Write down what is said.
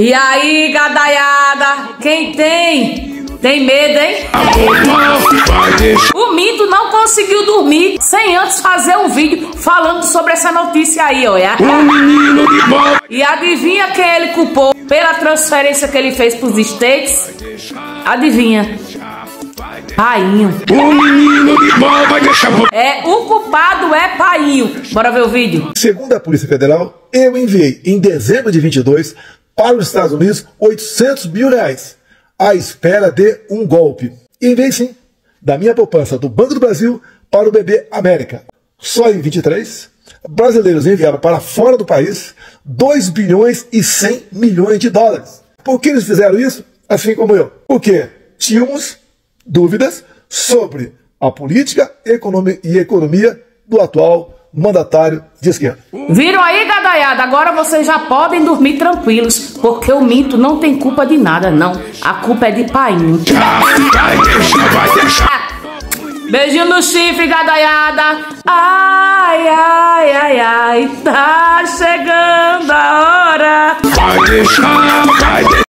E aí, gadaiada, quem tem? Tem medo, hein? O Minto não conseguiu dormir sem antes fazer um vídeo falando sobre essa notícia aí, olha. E adivinha quem ele culpou pela transferência que ele fez pros States? Adivinha? Painho. É, o culpado é Painho. Bora ver o vídeo. Segundo a Polícia Federal, eu enviei em dezembro de 22 para os Estados Unidos 800 mil reais à espera de um golpe. Enviei sim, da minha poupança do Banco do Brasil para o BB América. Só em 23, brasileiros enviaram para fora do país 2 bilhões e 100 milhões de dólares. Por que eles fizeram isso? Assim como eu. Porque tínhamos dúvidas sobre a política e economia do atual mandatário de esquerda. Viram aí, gadaiada? Agora vocês já podem dormir tranquilos, porque o Minto não tem culpa de nada, não. A culpa é de Painho. Beijinho no chifre, gadaiada. Ai, ai, ai, ai, tá chegando a hora.